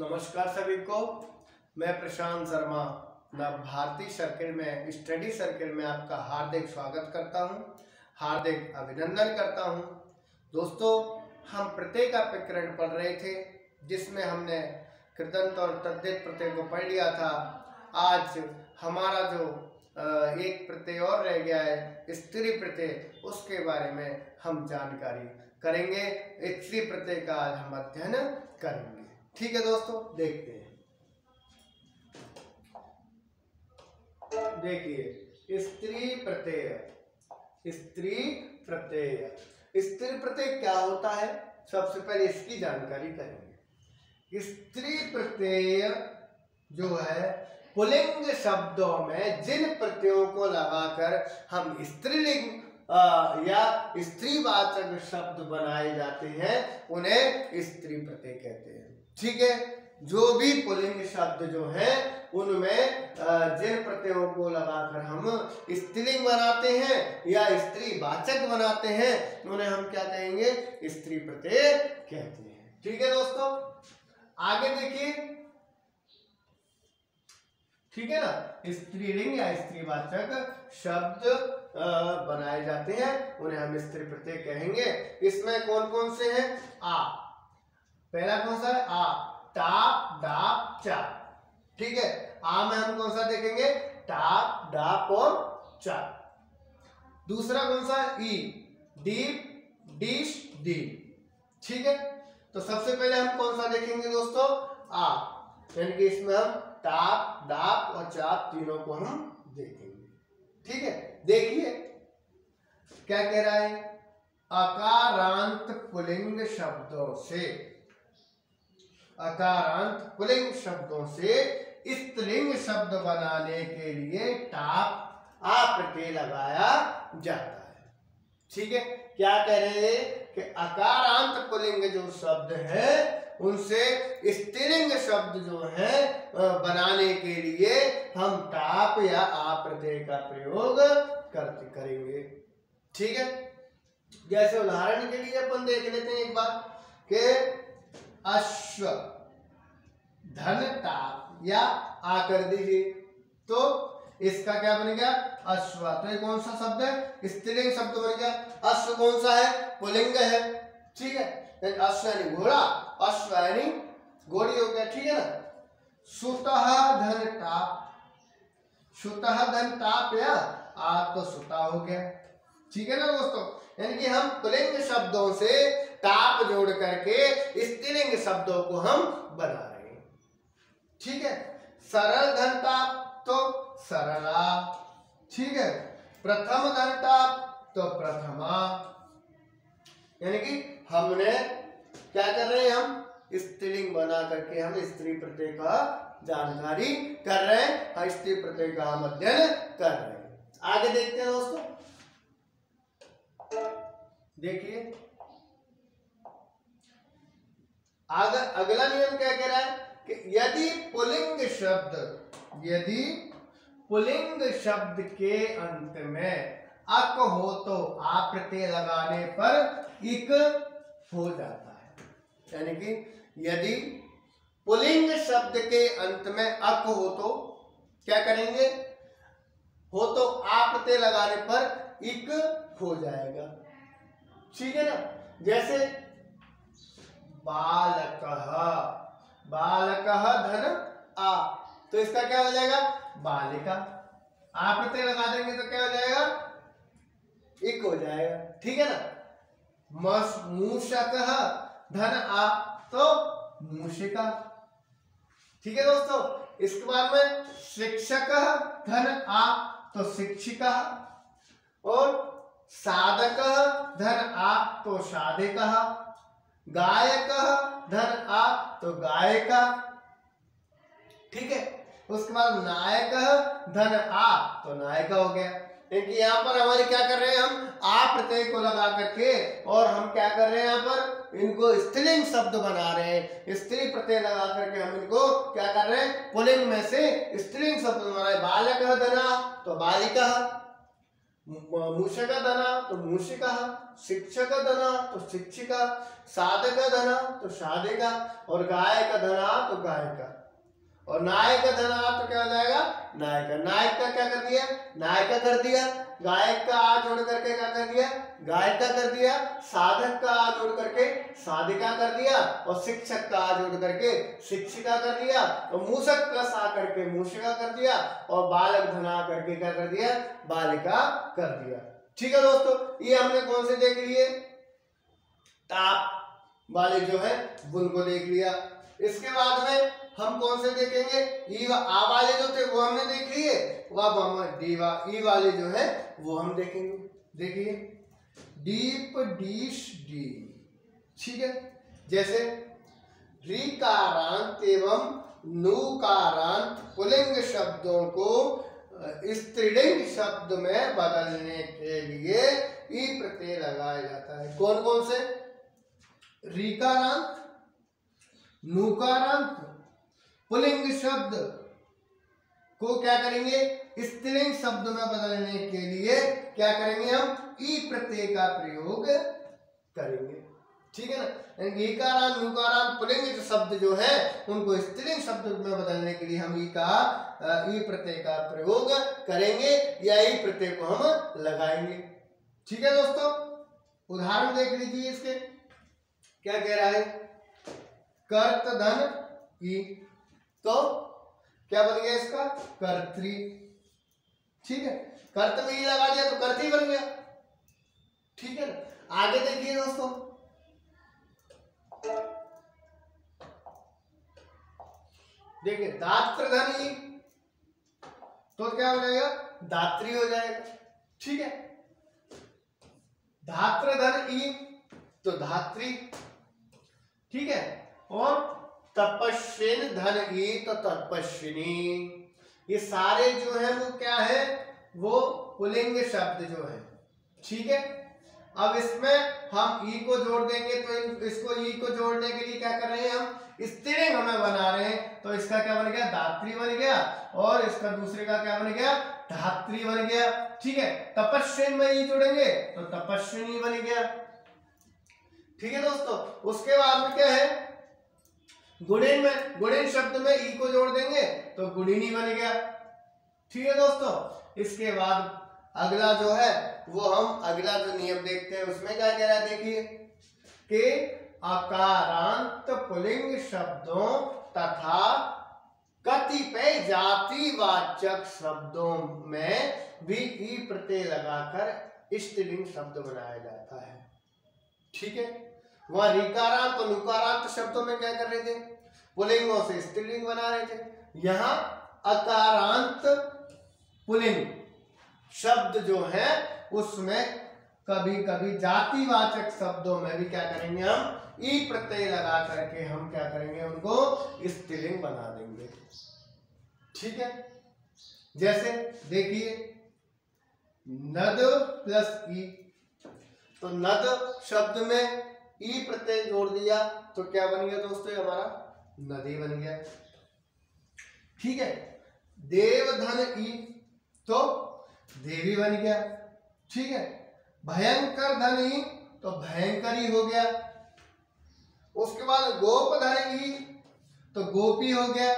नमस्कार सभी को। मैं प्रशांत शर्मा नव भारती सर्किल में स्टडी सर्किल में आपका हार्दिक स्वागत करता हूँ, हार्दिक अभिनंदन करता हूँ। दोस्तों हम प्रत्यय का प्रकरण पढ़ रहे थे जिसमें हमने कृदंत और तद्धित प्रत्यय को पढ़ लिया था। आज हमारा जो एक प्रत्यय और रह गया है स्त्री प्रत्यय उसके बारे में हम जानकारी करेंगे। स्त्री प्रत्यय का आज हम अध्ययन करेंगे। ठीक है दोस्तों, देखते हैं। देखिए, स्त्री प्रत्यय स्त्री प्रत्यय। स्त्री प्रत्यय क्या होता है? सबसे पहले इसकी जानकारी करेंगे। स्त्री प्रत्यय जो है, पुलिंग शब्दों में जिन प्रत्ययों को लगाकर हम स्त्रीलिंग या स्त्रीवाचक शब्द बनाए जाते हैं, उन्हें स्त्री प्रत्यय कहते हैं। ठीक है? जो भी पुलिंग शब्द जो है, उनमें जिन प्रत्ययों को लगाकर हम स्त्रीलिंग बनाते हैं या स्त्री वाचक बनाते हैं, उन्हें हम क्या कहेंगे? स्त्री प्रत्यय कहते हैं। ठीक है दोस्तों? आगे देखिए। ठीक है ना? स्त्रीलिंग या स्त्रीवाचक शब्द बनाए जाते हैं, उन्हें हम स्त्री प्रत्यय कहेंगे। इसमें कौन कौन से हैं? आ पहला कौन सा है? आ टाप डाप चा। ठीक है? आ में हम कौन सा देखेंगे? टाप डाप और चा। दूसरा कौन सा ई डीप डिश डीप ठीक है? तो सबसे पहले हम कौन सा देखेंगे दोस्तों? आ, यानी कि इसमें हम टाप डाप और चाप तीनों को हम देखेंगे। ठीक है? देखिए, क्या कह रहा है? अकारांत पुलिंग शब्दों से अकारांत पुलिंग शब्दों से स्त्रिंग शब्द बनाने के लिए टाप, आप प्रत्यय लगाया जाता है। ठीक है? क्या कह रहे हैं? कि अकारांत पुलिंग जो शब्द है, उनसे स्त्रीलिंग शब्द जो है बनाने के लिए हम टाप या आप प्रत्यय का प्रयोग करते, करेंगे। ठीक है? जैसे उदाहरण के लिए अपन देख लेते हैं एक बार कि अश्व, धन टाप या आ कर दीजिए तो इसका क्या बन गया? अश्व। तो ये कौन सा शब्द है? स्त्रीलिंग शब्द बन गया। अश्व कौन सा है? पुलिंग है। ठीक है? अश्व यानी घोड़ा, अश्व यानी घोड़ी हो गया। ठीक है ना? सुतः धन टाप सुतः धन, ताप या आ तो सुता हो गया। ठीक है ना दोस्तों? यानी कि हम पुलिंग शब्दों से टाप जोड़ करके स्त्रीलिंग शब्दों को हम बना रहे हैं। ठीक है? सरल धन टाप तो सरला। ठीक है? प्रथम धन टाप तो प्रथमा। यानी कि हमने क्या कर रहे हैं हम? स्त्रीलिंग बना करके हम स्त्री प्रत्यय का जानकारी कर रहे हैं स्त्री प्रत्यय का हम अध्ययन कर रहे हैं। आगे देखते हैं दोस्तों। देखिए अगर अगला नियम क्या कह रहा है? कि यदि पुलिंग शब्द, यदि पुलिंग शब्द के अंत में अक हो तो आ प्रत्यय लगाने पर इक हो जाता है। यानी कि यदि पुलिंग शब्द के अंत में अक हो तो क्या करेंगे? हो तो आ प्रत्यय लगाने पर इक हो जाएगा। ठीक है ना? जैसे बालक। बालक धन आ। तो इसका क्या हो जाएगा? बालिका। आप प्रत्यय लगा देंगे तो क्या हो जाएगा? एक हो जाएगा। ठीक है ना? मूषक धन आ। तो मूषिका। ठीक है दोस्तों? इसके बाद में शिक्षक धन आ। तो शिक्षिका। और साधक धन आ। तो साधिक। गायक धन आ तो गायिका। ठीक है? उसके बाद नायक धन आ तो नायिका हो गया। क्योंकि यहाँ पर हमारे क्या कर रहे हैं हम? आ प्रत्यय को लगा करके और हम क्या कर रहे हैं यहाँ पर? इनको स्त्रीलिंग शब्द बना रहे हैं। स्त्री प्रत्यय लगा करके हम इनको क्या कर रहे हैं? पुलिंग में से स्त्रीलिंग शब्द बना रहे बालक धना तो बालिका। मूषक धन तो मूषिक शिक्षक धन तो शिक्षिका साधक धन तो साधिका, और गाय का धना तो गायिका। और नायक धना तो क्या हो जाएगा? नायक। नायक का क्या कर दिया? नायका कर दिया। गायक का आ जोड़ करके क्या कर दिया? गायिका कर दिया। साधक का आ जोड़ करके साधिका कर दिया। और शिक्षक का आ जोड़ करके शिक्षिका कर दिया। और मूषक प्लस आ करके मूषिका कर दिया। और बालक धना करके क्या कर दिया? बालिका कर दिया। ठीक है दोस्तों, ये हमने कौन से देख लिए? ताप वाले जो है उनको देख लिया। इसके बाद में हम कौन से देखेंगे? ई आ वाले जो थे, वो हमने देख लिए। हम डी, वा, ई वाले जो है, वो हम देखेंगे। देखिए। Deep dish D. ठीक है? जैसे रिकारांत एवं नुकारांत पुलिंग शब्दों को स्त्रीलिंग शब्द में बदलने के लिए ई प्रत्यय लगाया जाता है। कौन कौन से? रिकारांत नुकारांत। पुलिंग शब्द को क्या करेंगे? स्त्रीलिंग शब्द में बदलने के लिए क्या करेंगे हम? ई प्रत्यय का प्रयोग करेंगे। ठीक है ना? ईकारान, नुकारान पुलिंग शब्द जो है, उनको स्त्रीलिंग शब्द में बदलने के लिए हम ई का ई प्रत्यय का प्रयोग करेंगे या ई प्रत्यय को हम लगाएँगे। ठीक है दोस्तों? उदाहरण देख लीजिए इसके। क्या कह रहा है? कर्त धन ई तो क्या बन गया इसका? कर्त्री। ठीक है? कर्त में ही लगा दिया तो कर्ती बन गया। ठीक है आगे देखिए दोस्तों। देखिए दात्र धन तो क्या हो जाएगा? दात्री हो जाएगा। ठीक है? धात्र धन ई तो धात्री ठीक है? और तपस्विन धन ई तो तपस्विनी ये सारे जो है वो क्या है? वो पुलिंग शब्द जो है। ठीक है? अब इसमें हम ई को जोड़ देंगे तो इसको ई को जोड़ने के लिए क्या कर रहे हैं हम? स्त्रीलिंग हमें बना रहे हैं। तो इसका क्या बन गया? दात्री बन गया। और इसका दूसरे का क्या बन गया? धात्री बन गया। ठीक है? तपस्विन में ई जोड़ेंगे तो तपस्विनी बन गया। ठीक है दोस्तों? उसके बाद में क्या है? गुणिन में, गुणिन शब्द में ई को जोड़ देंगे तो गुणिनी बन गया। ठीक है दोस्तों, इसके बाद अगला जो है, वो हम अगला जो नियम देखते हैं, उसमें क्या कह रहा है, देखिए, कि अकारांत पुलिंग शब्दों तथा कतिपय जातिवाचक शब्दों में भी ई प्रत्यय लगाकर स्त्रीलिंग शब्द बनाया जाता है। ठीक है? वहाँ रिकारांत और नुकारांत शब्दों में क्या कर रहे थे? पुलिंगों से स्त्रीलिंग बना रहे थे। यहाँ अकारांत पुलिंग शब्द जो है, उसमें कभी कभी जातिवाचक शब्दों में भी क्या करेंगे हम? ई प्रत्यय लगा करके हम क्या करेंगे? उनको स्त्रीलिंग बना देंगे। ठीक है? जैसे देखिए, नद प्लस ई। तो नद शब्द में ई प्रत्यय जोड़ दिया तो क्या बन गया दोस्तों हमारा? नदी बन गया। ठीक है? देवधन ई तो देवी बन गया। ठीक है? भयंकर धन ई तो भयंकर ही हो गया। उसके बाद गोप धन ई तो गोपी हो गया।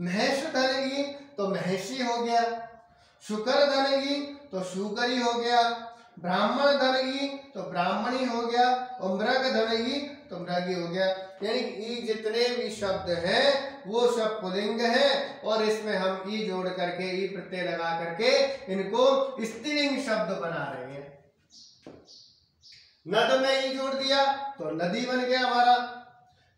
महेश धन ई तो महेशी हो गया। शुकर धन ही तो शुकर ही हो गया। ब्राह्मण धन ही तो ब्राह्मणी हो गया और मृग धन ही तो मृगी हो गया। यानी ई जितने भी शब्द हैं, वो सब पुलिंग है और इसमें हम ई जोड़ करके, ई प्रत्यय लगा करके इनको स्त्रीलिंग शब्द बना रहे हैं। नद में ई जोड़ दिया तो नदी बन गया हमारा।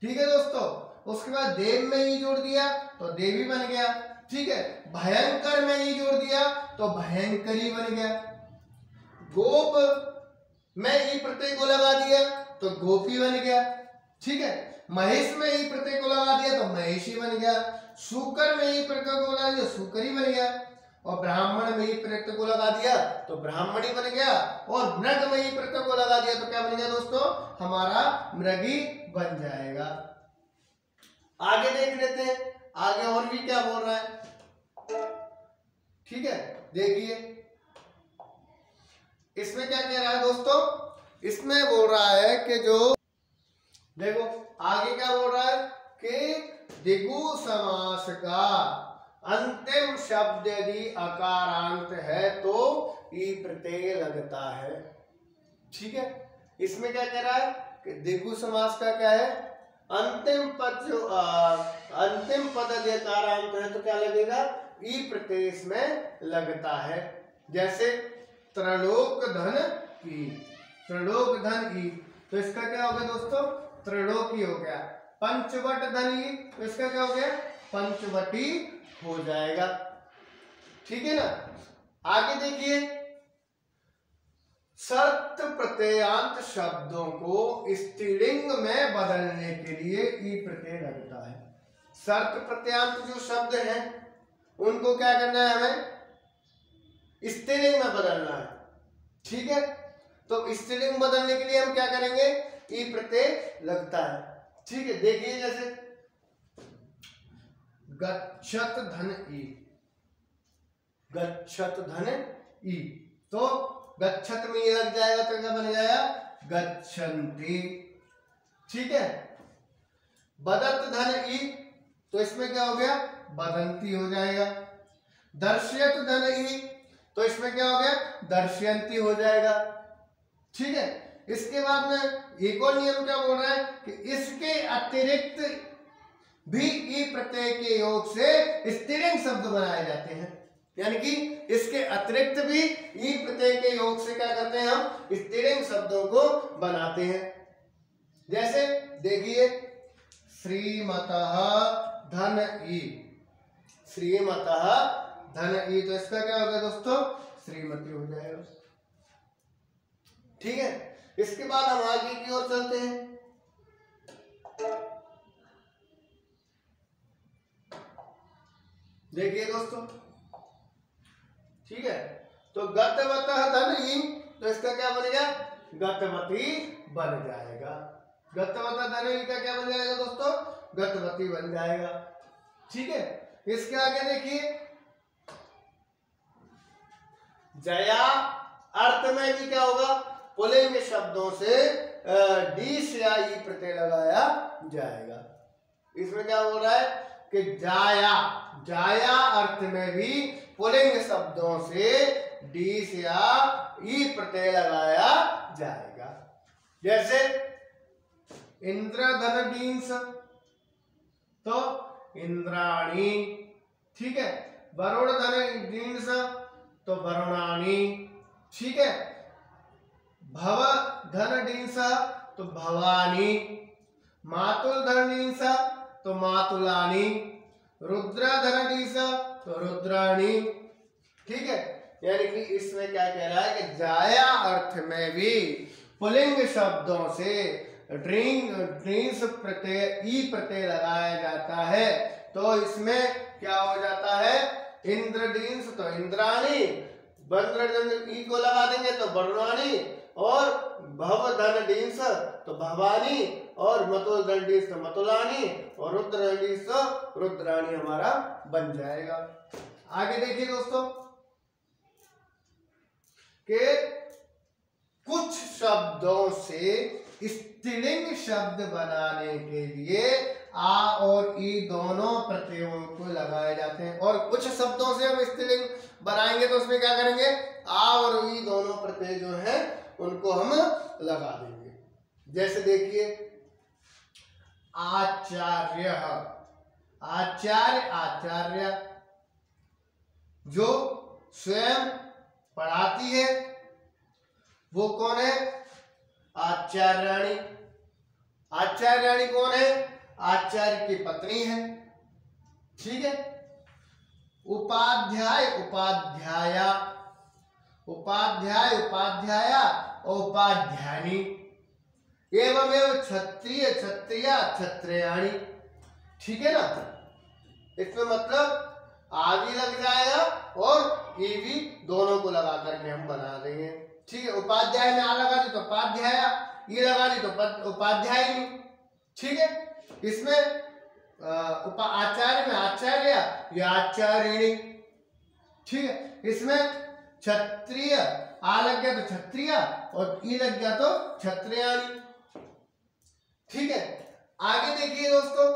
ठीक है दोस्तों? उसके बाद देव में ई जोड़ दिया तो देवी बन गया। ठीक है? भयंकर में ई जोड़ दिया तो भयंकरी बन गया। गोप में ई प्रत्यय को लगा दिया तो गोपी बन गया। ठीक है? महेश में ही प्रत्यय को लगा दिया तो महेशी बन गया। शुकर में ही प्रत्यय को लगा दिया शुकरी बन गया। और ब्राह्मण में ही प्रत्यय को लगा दिया तो ब्राह्मणी बन गया। और मृग में ही प्रत्यय को लगा दिया तो क्या बन गया दोस्तों? हमारा मृगी बन जाएगा। आगे देख लेते हैं। आगे और भी क्या बोल रहा है? ठीक है? देखिए। इसमें क्या कह रहा है दोस्तों? इसमें बोल रहा है कि जो देखो आगे क्या बोल रहा है कि दिगु समास का अंतिम शब्द यदि अकारांत है तो ई प्रत्यय लगता है। ठीक है? इसमें क्या कह रहा है कि दिगु समास का क्या है? अंतिम पद जो आ, अंतिम पद यदि अकारांत है तो क्या लगेगा? ई प्रत्यय इसमें लगता है। जैसे त्रिलोक धन ई त्रिलोक धन ई तो इसका क्या हो गया दोस्तों? त्रिलोकी हो गया। पंचवट धन ई तो इसका क्या हो गया? पंचवटी हो जाएगा। ठीक है ना? आगे देखिए। शर्त प्रत्ययांत शब्दों को स्त्रीलिंग में बदलने के लिए ई प्रत्यय लगता है। शर्त प्रत्यांत जो शब्द हैं, उनको क्या करना है हमें? स्त्रीलिंग में बदलना है। ठीक है? तो स्त्रीलिंग बदलने के लिए हम क्या करेंगे? ई प्रत्यय लगता है। ठीक है? देखिए जैसे, गच्छत धन ई। गच्छत धन ई। तो गच्छत में ये लग जाएगा तो क्या बन जाएगा? गच्छन्ति। ठीक है? बदत धन ई तो इसमें क्या हो गया? बदंती हो जाएगा। दर्शयत धन ई तो इसमें क्या हो गया? दर्शयंती हो जाएगा। ठीक है? इसके बाद में एक और नियम क्या बोल रहा है कि इसके अतिरिक्त भी ई प्रत्यय के योग से स्त्रीलिंग शब्द बनाए जाते हैं। यानी कि इसके अतिरिक्त भी ई प्रत्यय के योग से क्या करते हैं हम? स्त्रीलिंग शब्दों को बनाते हैं। जैसे देखिए, श्रीमत धन ई। श्रीमत धन ई तो इसका क्या होगा दोस्तों? श्रीमती हो जाएगा ठीक है? इसके बाद हम आगे की ओर चलते हैं। देखिए दोस्तों। ठीक है? तो गतवत धन ई तो इसका क्या बनेगा गतवती बन जाएगा। गतवत धन ई का क्या बन जाएगा दोस्तों? गतवती बन जाएगा। ठीक है? इसके आगे देखिए। जया, अर्थ में भी क्या होगा? पुलिंग शब्दों से डी से प्रत्यय लगाया जाएगा। इसमें क्या हो रहा है? कि जाया जाया अर्थ में भी पुलिंग शब्दों से डी से ई प्रत्यय लगाया जाएगा। जैसे इंद्रधन डींस तो इंद्राणी, ठीक है? वरुण धन डींस तो वरुणानी। ठीक है? भव धन डींसा तो भवानी। मातुल धन तो मातुलानी। रुद्र धन तो रुद्राणी। ठीक है? यानी कि इसमें क्या कह रहा है कि जाया अर्थ में भी पुलिंग शब्दों से ड्रिंग ड्रिंक्स प्रत्यय, ई प्रत्यय लगाया जाता है। तो इसमें क्या हो जाता है? इंद्रडींस तो इंद्राणी बंद्र ई को लगा देंगे तो बर्वाणी, और भव धन डींस तो भवानी, और मतुल डींस तो मतुलानी, और रुद्र तो रुद्राणी हमारा बन जाएगा। आगे देखिए दोस्तों, के कुछ शब्दों से स्त्रीलिंग शब्द बनाने के लिए आ और ई दोनों प्रत्ययों को लगाए जाते हैं। और कुछ शब्दों से हम स्त्रीलिंग बनाएँगे तो उसमें क्या करेंगे? आ और ई दोनों प्रत्यय जो है, उनको हम लगा देंगे। जैसे देखिए, आचार्य आचार्य आचार्य जो स्वयं पढ़ाती है, वो कौन है? आचार्याणी। आचार्याणी कौन है? आचार्य की पत्नी है। ठीक है? उपाध्याय, उपाध्याया। उपाध्याय, उपाध्याया उपाध्यायनी एवं एवं क्षत्रिय, क्षत्रिया, क्षत्रियाणी। ठीक है ना? इसमें मतलब आदि लग जाएगा और ई भी दोनों को लगा करके हम बना देंगे। ठीक है, उपाध्याय में आ लगा दी तो उपाध्याय, ये लगा दी तो उपाध्याय ठीक है? इसमें उपा आचार्य में आचार्य, या आचार्यणी। ठीक है? इसमें क्षत्रिय, आ लग गया तो क्षत्रिय और ई लग गया तो क्षत्रियाणी। ठीक है? आगे देखिए दोस्तों,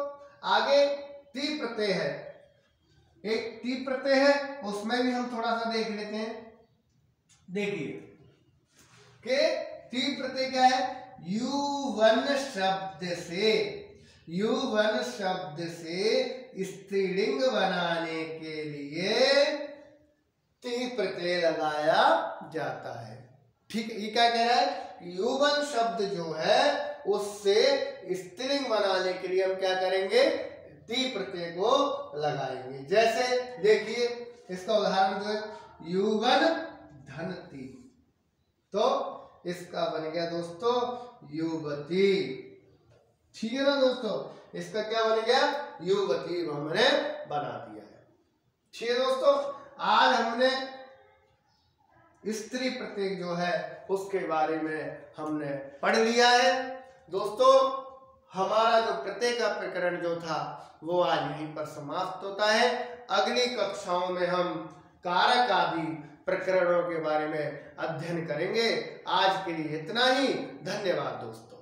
आगे ती प्रत्यय है। एक ती प्रत्यय है, उसमें भी हम थोड़ा सा देख लेते हैं। देखिए। के ती प्रत्यय क्या है? यू वन शब्द से, यू वन शब्द से स्त्रीलिंग बनाने के लिए ती प्रत्यय लगाया जाता है। ठीक ये क्या कह रहा है? युवन शब्द जो है, उससे स्त्रीलिंग बनाने के लिए हम क्या करेंगे? ती प्रत्यय को लगाएँगे। जैसे देखिए, इसका उदाहरण जो है युवन धनती तो इसका बन गया दोस्तों, युवती। ठीक है ना दोस्तों? इसका क्या बन गया? युवती हमने बना दिया है। ठीक है दोस्तों? आज हमने स्त्री प्रतीक जो है, उसके बारे में हमने पढ़ लिया है। दोस्तों, हमारा जो प्रत्येक का प्रकरण जो था, वो आज यहीं पर समाप्त होता है। अगली कक्षाओं में हम कारक आदि प्रकरणों के बारे में अध्ययन करेंगे। आज के लिए इतना ही। धन्यवाद दोस्तों।